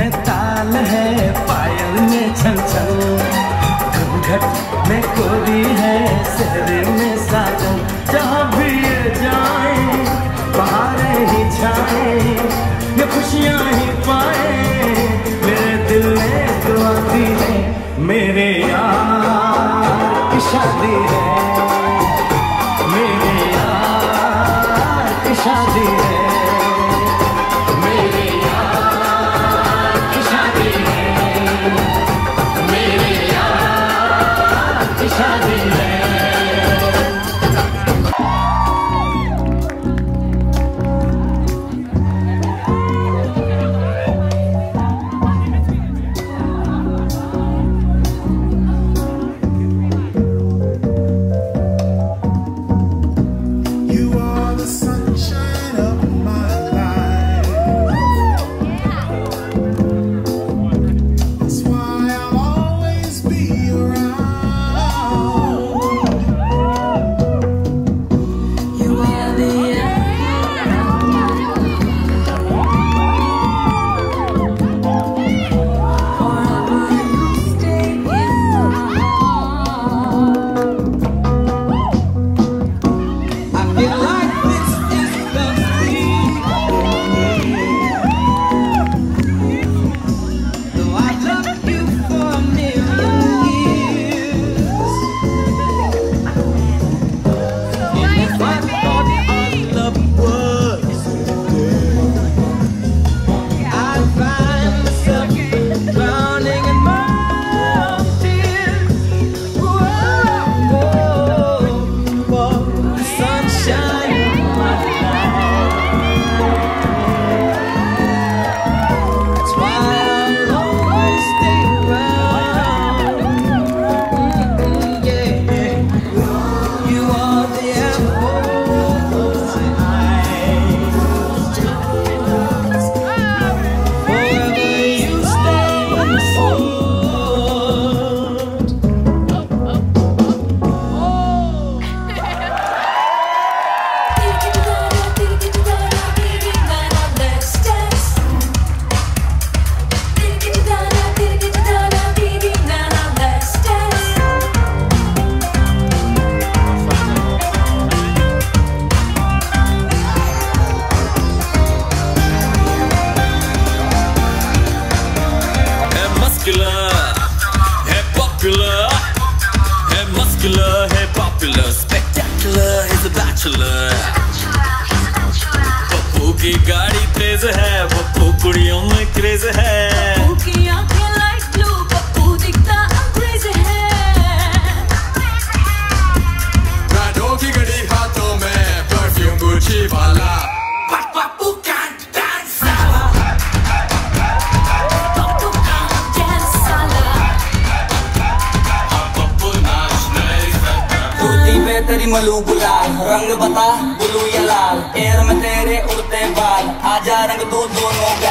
में ताल है, पायल में छन छन घट में कोरी है सहरे में साजन। जहाँ भी जाए बाहर ही छाए, ये खुशियाँ ही पाए। मेरे दिल में दुआ दी है, मेरे यार की शादी है। popular, hey popular Spectacular, he's a bachelor Papu ki गाड़ी craze hai, papu kuriyon mein craze hai. Malu गुलाल रंग बता, बुलू या लाल। एयर में तेरे उड़ते बाल, आजा रंग दो दोनों का।